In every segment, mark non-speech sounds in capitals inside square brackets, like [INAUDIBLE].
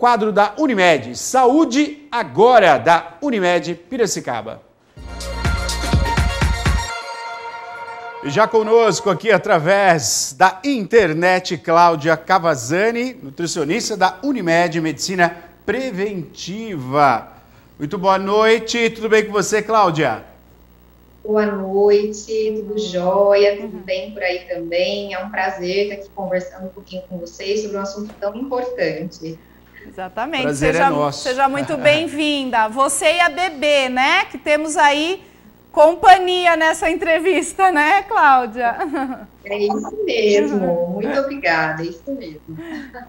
quadro da Unimed, Saúde Agora, da Unimed Piracicaba. E já conosco aqui através da internet, Cláudia Cavazani, nutricionista da Unimed Medicina Preventiva. Muito boa noite, tudo bem com você, Cláudia? Boa noite, tudo jóia, tudo bem por aí também. É um prazer estar aqui conversando um pouquinho com vocês sobre um assunto tão importante. Exatamente. Prazer seja, é nosso. seja muito [LAUGHS] bem-vinda. Você e a Bebê, né? Que temos aí companhia nessa entrevista, né, Cláudia? [LAUGHS] É isso mesmo. Muito obrigada, é isso mesmo.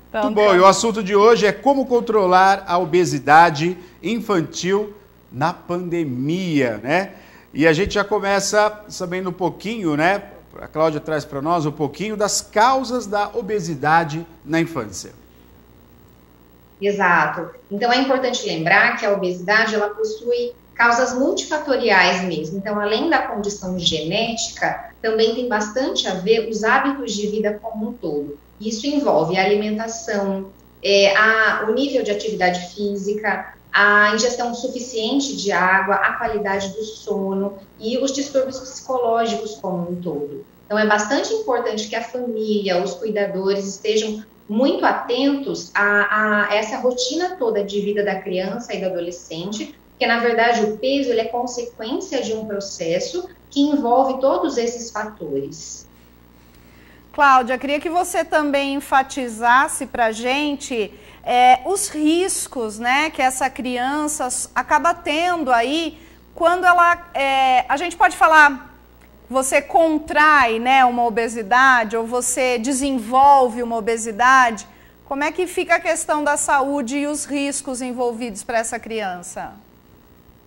Então, Muito bom. E o assunto de hoje é como controlar a obesidade infantil na pandemia, né? E a gente já começa sabendo um pouquinho, né? A Cláudia traz para nós um pouquinho das causas da obesidade na infância. Exato. Então é importante lembrar que a obesidade ela possui causas multifatoriais mesmo. Então, além da condição genética, também tem bastante a ver os hábitos de vida como um todo. Isso envolve a alimentação, é, a, o nível de atividade física, a ingestão suficiente de água, a qualidade do sono e os distúrbios psicológicos como um todo. Então, é bastante importante que a família, os cuidadores estejam muito atentos a, a essa rotina toda de vida da criança e do adolescente, porque na verdade o peso ele é consequência de um processo que envolve todos esses fatores. Cláudia, queria que você também enfatizasse para a gente é, os riscos né, que essa criança acaba tendo aí quando ela. É, a gente pode falar, você contrai né, uma obesidade ou você desenvolve uma obesidade. Como é que fica a questão da saúde e os riscos envolvidos para essa criança?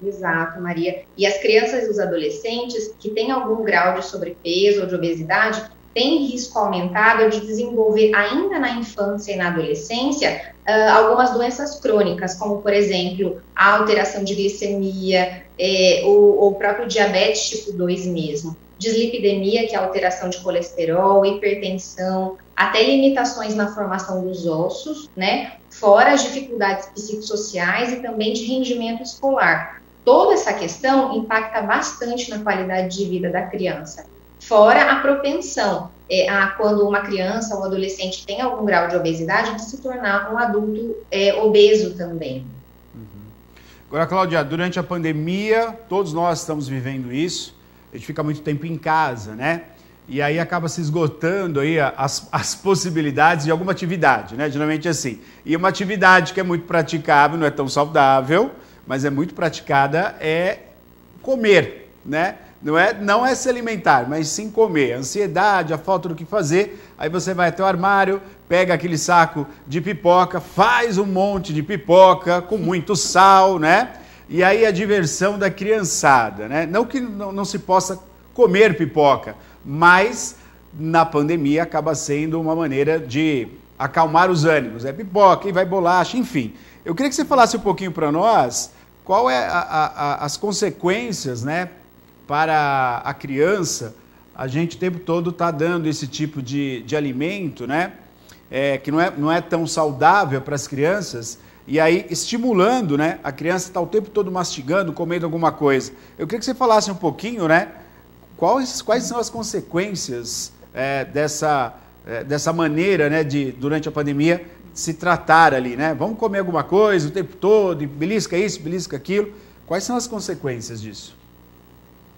Exato, Maria. E as crianças e os adolescentes que têm algum grau de sobrepeso ou de obesidade têm risco aumentado de desenvolver ainda na infância e na adolescência uh, algumas doenças crônicas, como por exemplo a alteração de glicemia, é, ou o próprio diabetes tipo 2 mesmo, dislipidemia, que é alteração de colesterol, hipertensão, até limitações na formação dos ossos, né? Fora as dificuldades psicossociais e também de rendimento escolar toda essa questão impacta bastante na qualidade de vida da criança. Fora a propensão é, a quando uma criança ou adolescente tem algum grau de obesidade, de se tornar um adulto é, obeso também. Uhum. Agora, Cláudia, durante a pandemia, todos nós estamos vivendo isso. A gente fica muito tempo em casa, né? E aí acaba se esgotando aí as, as possibilidades de alguma atividade, né? Geralmente assim. E uma atividade que é muito praticável, não é tão saudável, mas é muito praticada, é comer, né? Não é, não é se alimentar, mas sim comer. A ansiedade, a falta do que fazer. Aí você vai até o armário, pega aquele saco de pipoca, faz um monte de pipoca com muito sal, né? E aí a diversão da criançada, né? Não que não, não se possa comer pipoca, mas na pandemia acaba sendo uma maneira de acalmar os ânimos. É pipoca e vai bolacha, enfim. Eu queria que você falasse um pouquinho para nós qual é a, a, as consequências, né, para a criança. A gente o tempo todo está dando esse tipo de, de alimento, né, é, que não é, não é tão saudável para as crianças, e aí estimulando, né, a criança está o tempo todo mastigando, comendo alguma coisa. Eu queria que você falasse um pouquinho, né, quais, quais são as consequências é, dessa, é, dessa maneira, né, de durante a pandemia se tratar ali, né? Vamos comer alguma coisa o tempo todo, belisca isso, belisca aquilo. Quais são as consequências disso?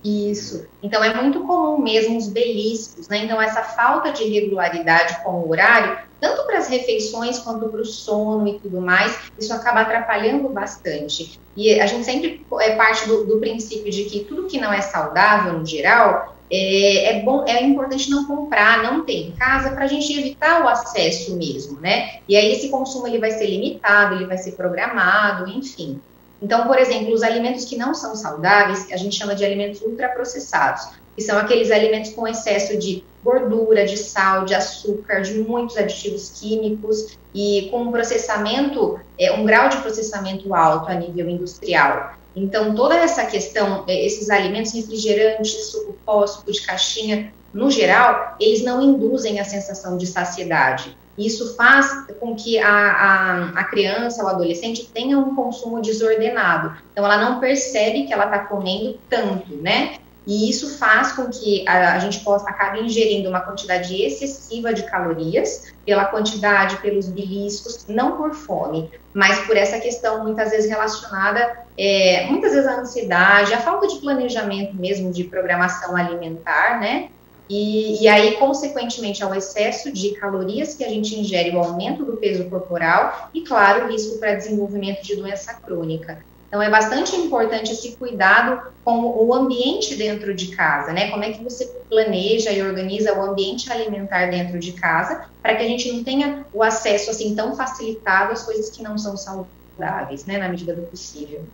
Isso. Então é muito comum mesmo os beliscos, né? Então essa falta de regularidade com o horário, tanto para as refeições quanto para o sono e tudo mais, isso acaba atrapalhando bastante. E a gente sempre é parte do, do princípio de que tudo que não é saudável no geral é, é, bom, é importante não comprar, não ter em casa, para a gente evitar o acesso mesmo, né? E aí esse consumo ele vai ser limitado, ele vai ser programado, enfim. Então, por exemplo, os alimentos que não são saudáveis, a gente chama de alimentos ultraprocessados, que são aqueles alimentos com excesso de gordura, de sal, de açúcar, de muitos aditivos químicos e com um processamento, é, um grau de processamento alto a nível industrial. Então, toda essa questão, é, esses alimentos refrigerantes, suco pó, suco de caixinha, no geral, eles não induzem a sensação de saciedade. Isso faz com que a, a, a criança ou adolescente tenha um consumo desordenado. Então, ela não percebe que ela está comendo tanto, né? E isso faz com que a, a, gente possa acabe ingerindo uma quantidade excessiva de calorias, pela quantidade, pelos beliscos, não por fome, mas por essa questão muitas vezes relacionada, é, muitas vezes à ansiedade, a falta de planejamento mesmo de programação alimentar, né? E, e, aí, consequentemente, ao excesso de calorias que a gente ingere, o aumento do peso corporal e, claro, o risco para desenvolvimento de doença crônica. Então, é bastante importante esse cuidado com o ambiente dentro de casa, né? Como é que você planeja e organiza o ambiente alimentar dentro de casa, para que a gente não tenha o acesso assim tão facilitado às coisas que não são saudáveis, né? Na medida do possível.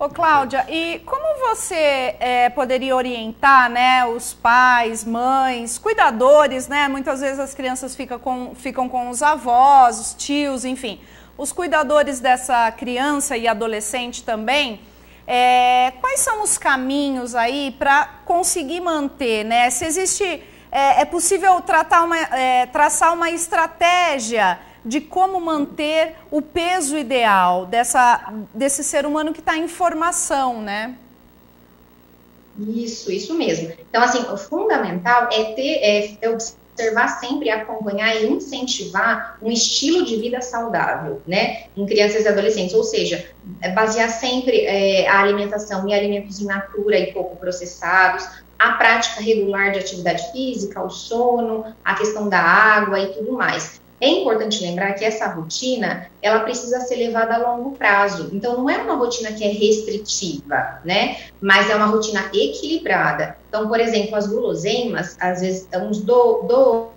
Ô, Cláudia, e como você é, poderia orientar né, os pais, mães, cuidadores, né? Muitas vezes as crianças ficam com, ficam com os avós, os tios, enfim. Os cuidadores dessa criança e adolescente também. É, quais são os caminhos aí para conseguir manter, né? Se existe. É, é possível tratar uma, é, traçar uma estratégia de como manter o peso ideal dessa, desse ser humano que está em formação, né? Isso, isso mesmo. Então, assim, o fundamental é ter, é, é observar sempre, acompanhar e incentivar um estilo de vida saudável, né, em crianças e adolescentes, ou seja, é basear sempre é, a alimentação em alimentos in natura e pouco processados, a prática regular de atividade física, o sono, a questão da água e tudo mais. É importante lembrar que essa rotina, ela precisa ser levada a longo prazo. Então, não é uma rotina que é restritiva, né? Mas é uma rotina equilibrada. Então, por exemplo, as guloseimas, às vezes, uns do,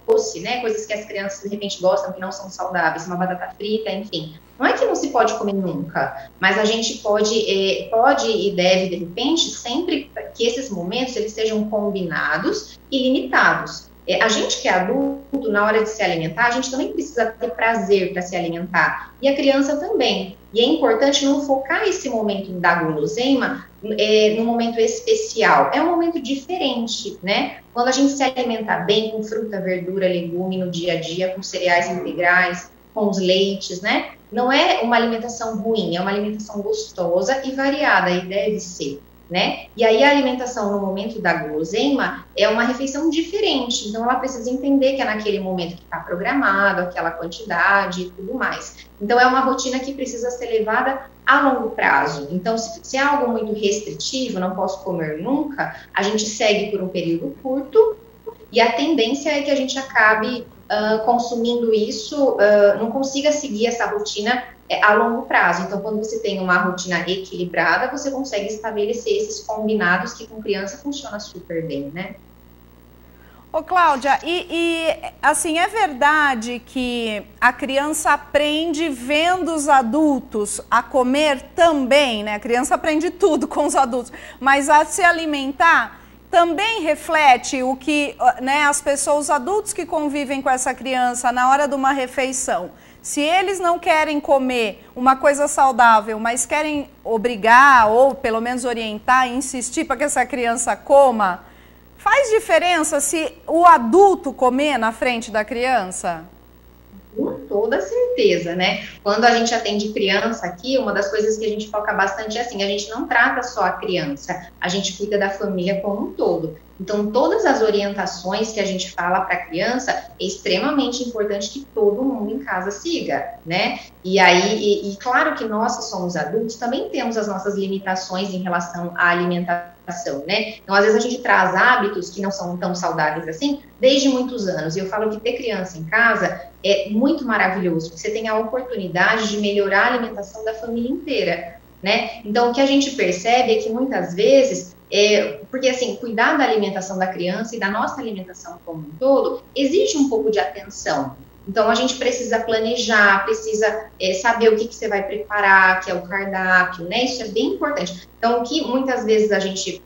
doce, né? Coisas que as crianças, de repente, gostam, que não são saudáveis, uma batata frita, enfim. Não é que não se pode comer nunca, mas a gente pode, é, pode e deve, de repente, sempre que esses momentos, eles sejam combinados e limitados. É, a gente que é adulto, na hora de se alimentar, a gente também precisa ter prazer para se alimentar. E a criança também. E é importante não focar esse momento da guloseima é, no momento especial. É um momento diferente, né? Quando a gente se alimenta bem com fruta, verdura, legume no dia a dia, com cereais integrais, com os leites, né? Não é uma alimentação ruim, é uma alimentação gostosa e variada, e deve ser né? E aí a alimentação no momento da guloseima é uma refeição diferente, então ela precisa entender que é naquele momento que está programado, aquela quantidade e tudo mais. Então é uma rotina que precisa ser levada a longo prazo. Então, se, se é algo muito restritivo, não posso comer nunca, a gente segue por um período curto e a tendência é que a gente acabe uh, consumindo isso, uh, não consiga seguir essa rotina a longo prazo. Então, quando você tem uma rotina equilibrada, você consegue estabelecer esses combinados que com criança funciona super bem, né? Ô, Cláudia, e, e, assim, é verdade que a criança aprende vendo os adultos a comer também, né? A criança aprende tudo com os adultos, mas a se alimentar também reflete o que né, as pessoas, os adultos que convivem com essa criança na hora de uma refeição se eles não querem comer uma coisa saudável, mas querem obrigar ou pelo menos orientar insistir para que essa criança coma, faz diferença se o adulto comer na frente da criança? Com toda certeza, né? Quando a gente atende criança aqui, uma das coisas que a gente foca bastante é assim: a gente não trata só a criança, a gente cuida da família como um todo. Então, todas as orientações que a gente fala para a criança é extremamente importante que todo mundo em casa siga, né? E aí, e, e claro que nós que somos adultos também temos as nossas limitações em relação à alimentação, né? Então, às vezes a gente traz hábitos que não são tão saudáveis assim desde muitos anos. E eu falo que ter criança em casa é muito maravilhoso, porque você tem a oportunidade de melhorar a alimentação da família inteira, né? Então, o que a gente percebe é que muitas vezes é, porque, assim, cuidar da alimentação da criança e da nossa alimentação como um todo exige um pouco de atenção. Então, a gente precisa planejar, precisa é, saber o que, que você vai preparar, que é o cardápio, né? Isso é bem importante. Então, o que muitas vezes a gente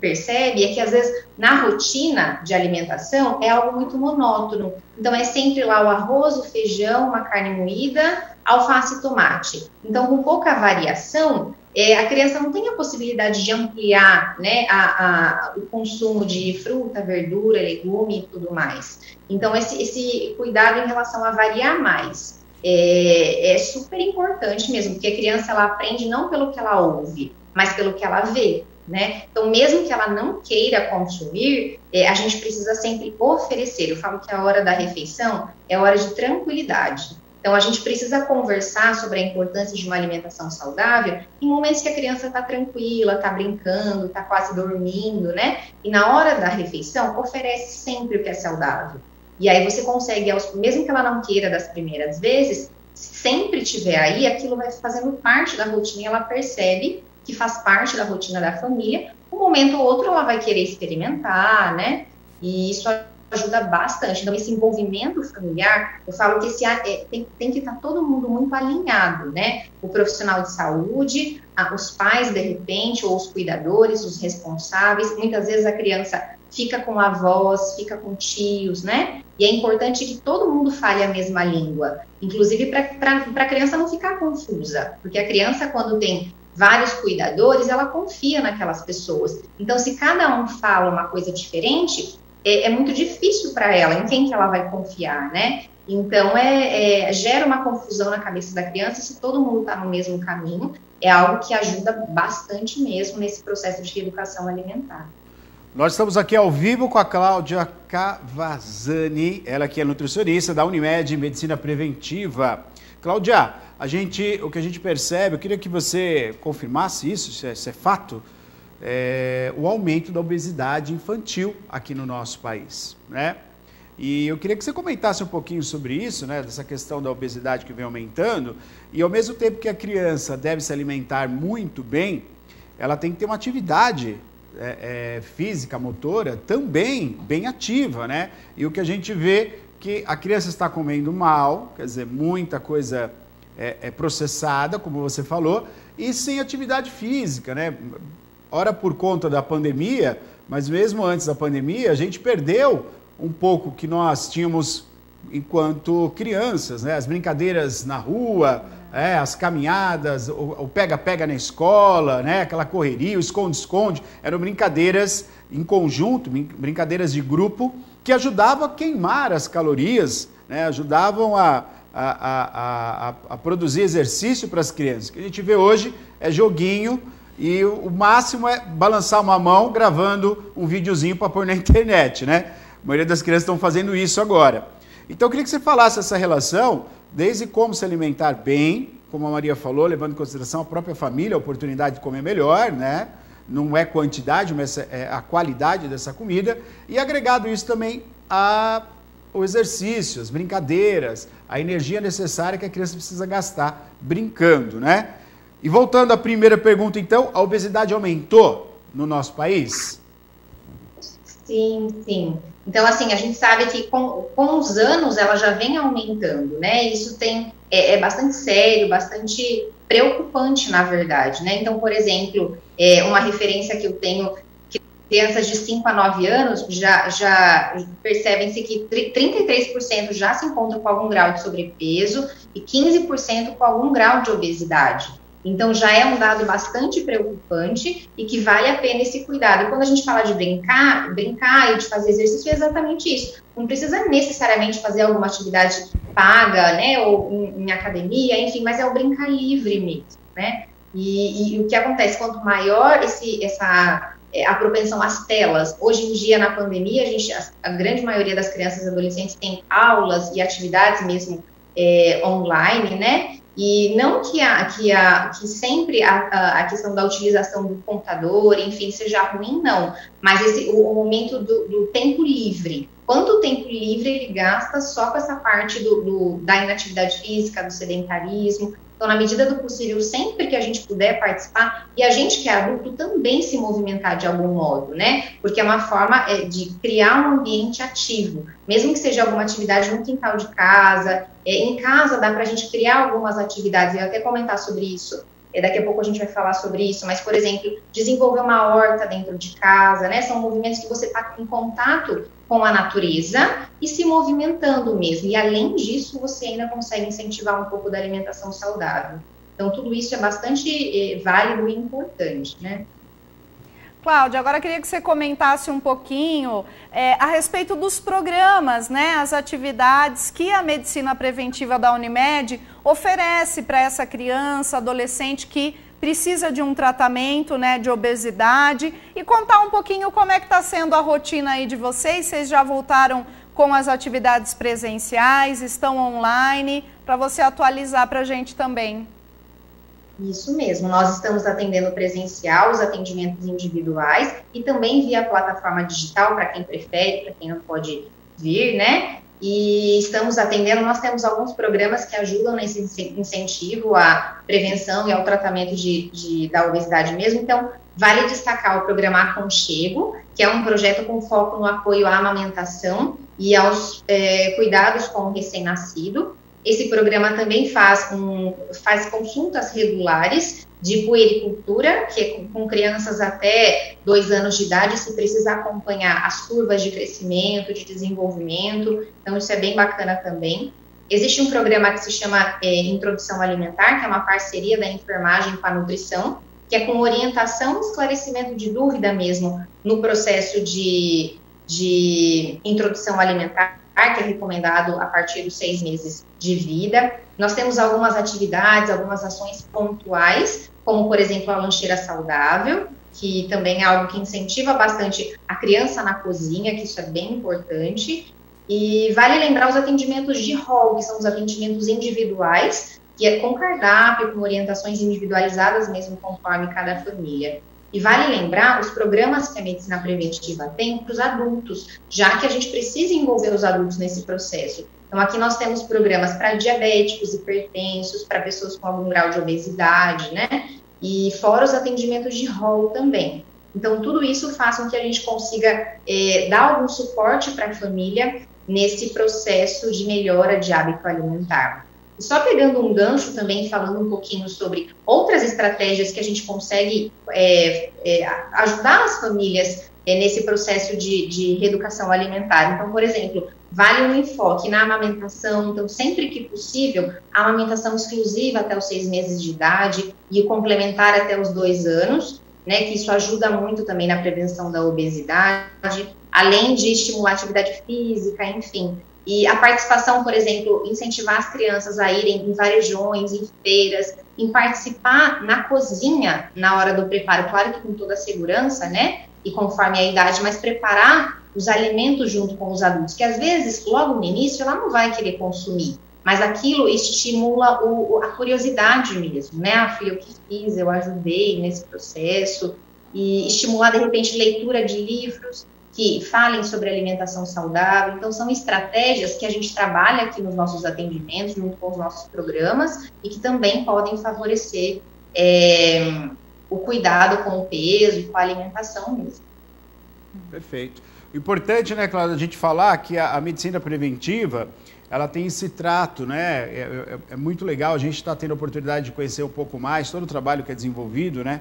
percebe é que, às vezes, na rotina de alimentação, é algo muito monótono. Então, é sempre lá o arroz, o feijão, uma carne moída, alface e tomate. Então, com pouca variação, é, a criança não tem a possibilidade de ampliar né, a, a, o consumo de fruta, verdura, legume e tudo mais. Então, esse, esse cuidado em relação a variar mais é, é super importante mesmo, porque a criança ela aprende não pelo que ela ouve, mas pelo que ela vê. Né? Então, mesmo que ela não queira consumir, é, a gente precisa sempre oferecer. Eu falo que a hora da refeição é hora de tranquilidade. Então, a gente precisa conversar sobre a importância de uma alimentação saudável em momentos que a criança está tranquila, está brincando, está quase dormindo, né? E na hora da refeição, oferece sempre o que é saudável. E aí você consegue, mesmo que ela não queira das primeiras vezes, sempre tiver aí, aquilo vai fazendo parte da rotina e ela percebe que faz parte da rotina da família. Um momento ou outro ela vai querer experimentar, né? E isso ajuda bastante. Então, esse envolvimento familiar, eu falo que esse, é, tem, tem que estar todo mundo muito alinhado, né? O profissional de saúde, a, os pais, de repente, ou os cuidadores, os responsáveis. Muitas vezes a criança fica com avós, fica com tios, né? E é importante que todo mundo fale a mesma língua, inclusive para a criança não ficar confusa, porque a criança, quando tem vários cuidadores, ela confia naquelas pessoas. Então, se cada um fala uma coisa diferente, é, é muito difícil para ela, em quem que ela vai confiar, né? Então, é, é, gera uma confusão na cabeça da criança se todo mundo está no mesmo caminho. É algo que ajuda bastante mesmo nesse processo de educação alimentar. Nós estamos aqui ao vivo com a Cláudia Cavazzani, ela que é nutricionista da Unimed Medicina Preventiva. Cláudia, a gente, o que a gente percebe, eu queria que você confirmasse isso, se é, se é fato, é, o aumento da obesidade infantil aqui no nosso país, né? E eu queria que você comentasse um pouquinho sobre isso, né, dessa questão da obesidade que vem aumentando, e ao mesmo tempo que a criança deve se alimentar muito bem, ela tem que ter uma atividade é, é, física, motora, também bem ativa, né? E o que a gente vê que a criança está comendo mal, quer dizer, muita coisa é, é processada, como você falou, e sem atividade física, né? Ora por conta da pandemia, mas mesmo antes da pandemia, a gente perdeu um pouco que nós tínhamos enquanto crianças, né? As brincadeiras na rua, é, as caminhadas, o pega-pega na escola, né? Aquela correria, o esconde-esconde, eram brincadeiras em conjunto, brincadeiras de grupo que ajudavam a queimar as calorias, né? ajudavam a, a, a, a, a produzir exercício para as crianças. O que a gente vê hoje é joguinho, e o máximo é balançar uma mão gravando um videozinho para pôr na [LAUGHS] internet, né? A maioria das crianças estão fazendo isso agora. Então eu queria que você falasse essa relação, desde como se alimentar bem, como a Maria falou, levando em consideração a própria família, a oportunidade de comer melhor, né? Não é quantidade, mas é a qualidade dessa comida. E agregado isso também a o exercício, as brincadeiras, a energia necessária que a criança precisa gastar brincando, né? E voltando à primeira pergunta, então, a obesidade aumentou no nosso país? Sim, sim. Então, assim, a gente sabe que com, com os anos ela já vem aumentando, né? Isso tem, é, é bastante sério, bastante preocupante, na verdade, né? Então, por exemplo, é, uma referência que eu tenho crianças de 5 a 9 anos já, já percebem-se que 33% já se encontram com algum grau de sobrepeso e 15% com algum grau de obesidade. Então, já é um dado bastante preocupante e que vale a pena esse cuidado. E quando a gente fala de brincar, brincar e de fazer exercício, é exatamente isso. Não precisa necessariamente fazer alguma atividade paga, né, ou em, em academia, enfim, mas é o brincar livre mesmo, né? E, e, o que acontece, quanto maior esse, essa é, a propensão às telas. Hoje em dia, na pandemia, a, gente, a, grande maioria das crianças e adolescentes tem aulas e atividades mesmo é, online, né? E não que, a, que, a, que sempre a, a questão da utilização do computador, enfim, seja ruim, não. Mas esse, o, o momento do, do, tempo livre. Quanto tempo livre ele gasta só com essa parte do, do, da inatividade física, do sedentarismo? Então, na medida do possível, sempre que a gente puder participar, e a gente que é adulto também se movimentar de algum modo, né? Porque é uma forma é, de criar um ambiente ativo, mesmo que seja alguma atividade no quintal de casa, é, em casa dá para a gente criar algumas atividades, eu até comentar sobre isso. Daqui a pouco a gente vai falar sobre isso, mas, por exemplo, desenvolver uma horta dentro de casa, né? São movimentos que você está em contato com a natureza e se movimentando mesmo. E, além disso, você ainda consegue incentivar um pouco da alimentação saudável. Então, tudo isso é bastante eh, válido e importante, né? Cláudia, agora queria que você comentasse um pouquinho é, a respeito dos programas, né, as atividades que a medicina preventiva da Unimed oferece para essa criança, adolescente que precisa de um tratamento né, de obesidade e contar um pouquinho como é que está sendo a rotina aí de vocês. Vocês já voltaram com as atividades presenciais, estão online, para você atualizar para a gente também. Isso mesmo, nós estamos atendendo presencial, os atendimentos individuais e também via plataforma digital para quem prefere, para quem não pode vir, né? E estamos atendendo, nós temos alguns programas que ajudam nesse incentivo à prevenção e ao tratamento de, de da obesidade mesmo. Então, vale destacar o programa Aconchego, que é um projeto com foco no apoio à amamentação e aos é, cuidados com o recém-nascido. Esse programa também faz, faz consultas regulares de puericultura, que é com crianças até dois anos de idade, se precisa acompanhar as curvas de crescimento, de desenvolvimento, então isso é bem bacana também. Existe um programa que se chama é, Introdução Alimentar, que é uma parceria da enfermagem com a nutrição, que é com orientação e esclarecimento de dúvida mesmo no processo de, de introdução alimentar que é recomendado a partir dos seis meses de vida. Nós temos algumas atividades, algumas ações pontuais, como, por exemplo, a lancheira saudável, que também é algo que incentiva bastante a criança na cozinha, que isso é bem importante. E vale lembrar os atendimentos de rol, que são os atendimentos individuais, que é com cardápio, com orientações individualizadas mesmo conforme cada família. E vale lembrar os programas que a medicina preventiva tem para os adultos, já que a gente precisa envolver os adultos nesse processo. Então, aqui nós temos programas para diabéticos, hipertensos, para pessoas com algum grau de obesidade, né? E fora os atendimentos de rol também. Então, tudo isso faz com que a gente consiga é, dar algum suporte para a família nesse processo de melhora de hábito alimentar. Só pegando um gancho também, falando um pouquinho sobre outras estratégias que a gente consegue é, é, ajudar as famílias é, nesse processo de, de reeducação alimentar. Então, por exemplo, vale um enfoque na amamentação, então, sempre que possível, a amamentação exclusiva até os seis meses de idade e o complementar até os dois anos, né, que isso ajuda muito também na prevenção da obesidade, além de estimular atividade física, enfim. E a participação, por exemplo, incentivar as crianças a irem em varejões, em feiras, em participar na cozinha na hora do preparo, claro que com toda a segurança, né? E conforme a idade, mas preparar os alimentos junto com os adultos, que às vezes, logo no início, ela não vai querer consumir, mas aquilo estimula o, a curiosidade mesmo, né? Ah, fui eu que fiz, eu ajudei nesse processo, e estimular, de repente, leitura de livros, que falem sobre alimentação saudável. Então, são estratégias que a gente trabalha aqui nos nossos atendimentos, junto com os nossos programas, e que também podem favorecer é, o cuidado com o peso e com a alimentação mesmo. Perfeito. Importante, né, Cláudia, a gente falar que a, a, medicina preventiva, ela tem esse trato, né? É, é, é muito legal, a gente está tendo a oportunidade de conhecer um pouco mais todo o trabalho que é desenvolvido, né?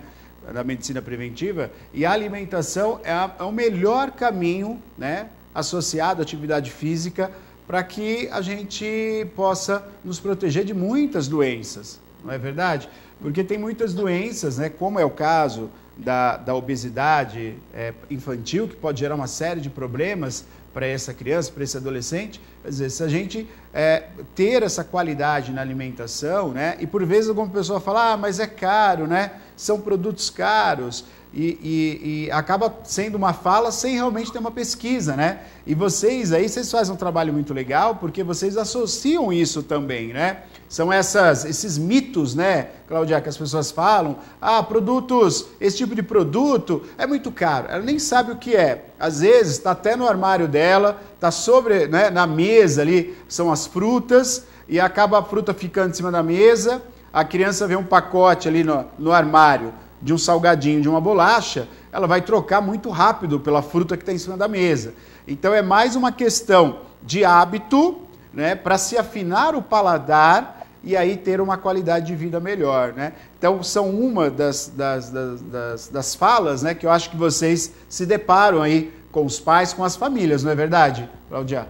Da medicina preventiva, e a alimentação é, a, é o melhor caminho, né, associado à atividade física, para que a gente possa nos proteger de muitas doenças, não é verdade? Porque tem muitas doenças, né, como é o caso da, da obesidade é, infantil, que pode gerar uma série de problemas para essa criança, para esse adolescente. Quer dizer, se a gente é, ter essa qualidade na alimentação, né? E por vezes alguma pessoa fala, ah, mas é caro, né? São produtos caros. E, e, e, acaba sendo uma fala sem realmente ter uma pesquisa, né? E vocês aí, vocês fazem um trabalho muito legal porque vocês associam isso também, né? São essas, esses mitos, né, Claudia, que as pessoas falam. Ah, produtos, esse tipo de produto é muito caro. Ela nem sabe o que é. Às vezes está até no armário dela, está sobre, né, na mesa ali, são as frutas, e acaba a fruta ficando em cima da mesa, a criança vê um pacote ali no, no armário de um salgadinho, de uma bolacha, ela vai trocar muito rápido pela fruta que está em cima da mesa. Então é mais uma questão de hábito, né, para se afinar o paladar e aí ter uma qualidade de vida melhor. Né? Então, são uma das, das, das, das, falas né, que eu acho que vocês se deparam aí com os pais, com as famílias, não é verdade, Claudia?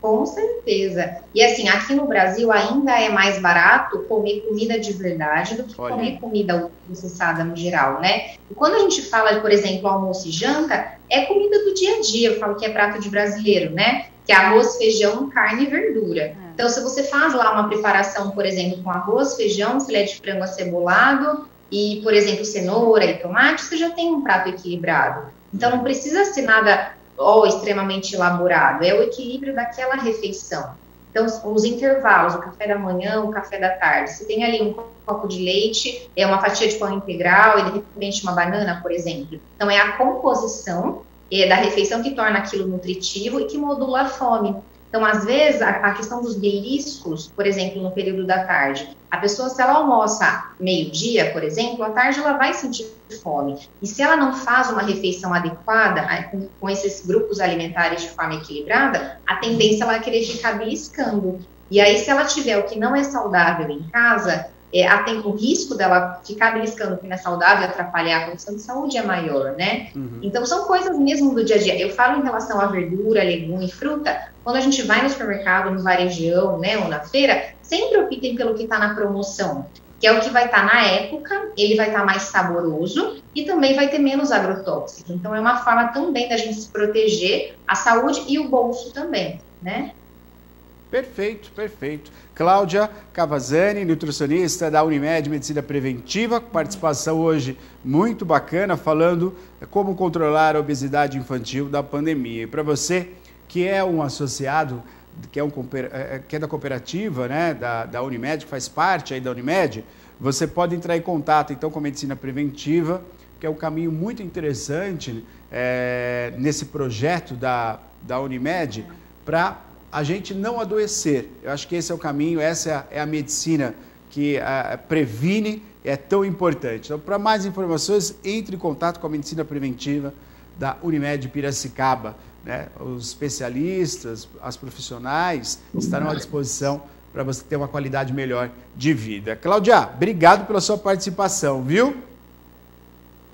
Com certeza. E assim, aqui no Brasil ainda é mais barato comer comida de verdade do que Olha. comer comida processada no geral, né? E quando a gente fala, por exemplo, almoço e janta, é comida do dia a dia, eu falo que é prato de brasileiro, né? Que é arroz, feijão, carne e verdura. É. Então, se você faz lá uma preparação, por exemplo, com arroz, feijão, filé de frango acebolado e, por exemplo, cenoura e tomate, você já tem um prato equilibrado. Então, não precisa ser nada ou extremamente elaborado, é o equilíbrio daquela refeição. Então, os intervalos, o café da manhã, o café da tarde. Se tem ali um copo de leite, é uma fatia de pão integral e de repente uma banana, por exemplo. Então, é a composição é, da refeição que torna aquilo nutritivo e que modula a fome. Então, às vezes, a, a, questão dos beliscos, por exemplo, no período da tarde, a pessoa, se ela almoça meio-dia, por exemplo, à tarde ela vai sentir fome. E se ela não faz uma refeição adequada, com, com esses grupos alimentares de forma equilibrada, a tendência é ela querer ficar beliscando. E aí, se ela tiver o que não é saudável em casa, é, tem, o risco dela ficar beliscando que não é saudável e atrapalhar a condição de saúde é maior, né? Uhum. Então, são coisas mesmo do dia a dia. Eu falo em relação à verdura, legume e fruta, quando a gente vai no supermercado, no varejão, né, ou na feira, sempre optem pelo que está na promoção, que é o que vai estar tá na época, ele vai estar tá mais saboroso e também vai ter menos agrotóxico. Então, é uma forma também da gente se proteger a saúde e o bolso também, né? Perfeito, perfeito. Cláudia Cavazzani, nutricionista da Unimed Medicina Preventiva, participação hoje muito bacana, falando como controlar a obesidade infantil da pandemia. E para você que é um associado, que é, um, é, é, que é da cooperativa, né, da, da Unimed, que faz parte aí da Unimed, você pode entrar em contato então com a medicina preventiva, que é um caminho muito interessante é, nesse projeto da, da Unimed para a gente não adoecer. Eu acho que esse é o caminho, essa é a, é a medicina que a, previne, é tão importante. Então, para mais informações, entre em contato com a medicina preventiva da Unimed Piracicaba. Né? Os especialistas, as profissionais estarão à disposição para você ter uma qualidade melhor de vida. Cláudia, obrigado pela sua participação, viu?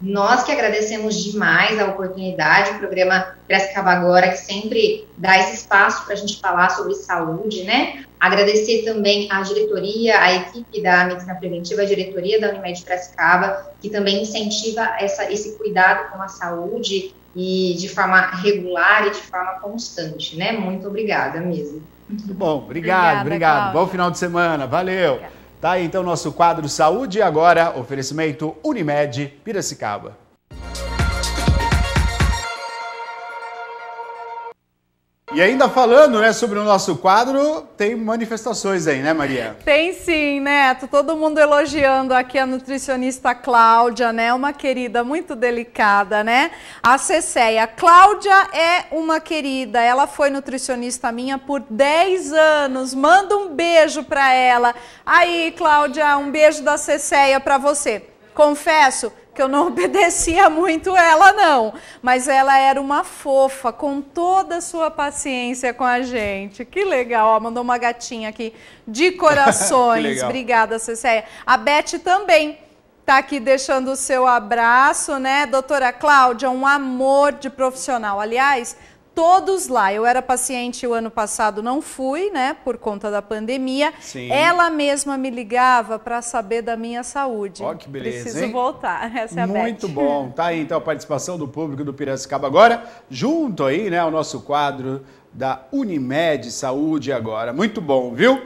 Nós que agradecemos demais a oportunidade, o programa Piracicaba Agora, que sempre dá esse espaço para a gente falar sobre saúde, né? Agradecer também à diretoria, à equipe da Medicina Preventiva, a diretoria da Unimed Piracicaba, que também incentiva essa, esse cuidado com a saúde e de forma regular e de forma constante, né? Muito obrigada mesmo. Muito bom, obrigado, Obrigada, obrigado. Cláudia. Bom final de semana, valeu. Obrigada. Tá aí então nosso quadro Saúde e agora oferecimento Unimed Piracicaba. E ainda falando, né, sobre o nosso quadro, tem manifestações aí, né, Maria? Tem sim, Neto. Todo mundo elogiando aqui a nutricionista Cláudia, né? Uma querida muito delicada, né? A Cecéia. Cláudia é uma querida. Ela foi nutricionista minha por 10 anos. Manda um beijo para ela. Aí, Cláudia, um beijo da Cecéia para você. Confesso, que eu não [LAUGHS] obedecia muito ela, não. Mas ela era uma fofa, com toda a sua paciência com a gente. Que legal, ó, mandou uma gatinha aqui de [LAUGHS] corações. Obrigada, Cecélia. A Beth também tá aqui deixando o seu abraço, né? Doutora Cláudia, um amor de profissional. Aliás, todos lá. Eu era paciente o ano passado, não fui, né, por conta da pandemia. Sim. Ela mesma me ligava para saber da minha saúde. Ó, que beleza, Preciso hein? voltar. [LAUGHS] Essa é a Muito [LAUGHS] bom. Tá aí então a participação do público do Piracicaba agora, junto aí, né, ao nosso quadro da Unimed Saúde agora. Muito bom, viu?